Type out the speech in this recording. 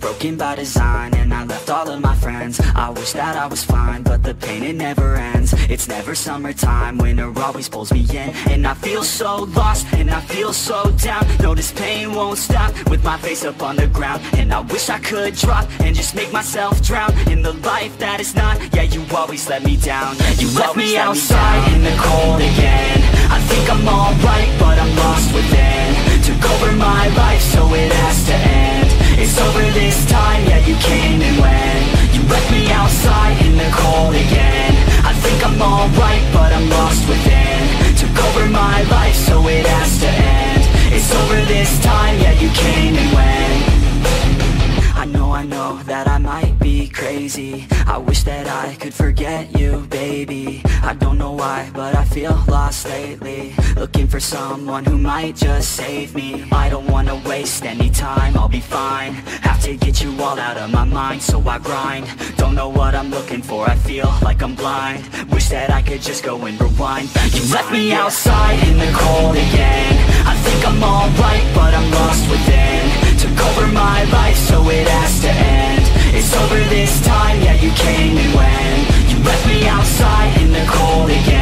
broken by design And I left all of my friends. I wish that I was fine But the pain, it never ends. It's never summertime Winter always pulls me in. And I feel so lost And I feel so down. No, this pain won't stop With my face up on the ground. And I wish I could drop And just make myself drown. In the life that is not Yeah, you always let me down. You, left me outside in the cold again alright But I'm lost within. Took over my life So it has to end. It's over this time Yeah, you came and went. I know, I know that I crazy. I wish that I could forget you, baby. I don't know why, but I feel lost lately. Looking for someone who might just save me. I don't wanna waste any time, I'll be fine. Have to get you all out of my mind, so I grind. Don't know what I'm looking for, I feel like I'm blind. Wish that I could just go and rewind. Back You left me outside in the you came and went. You left me outside in the cold again.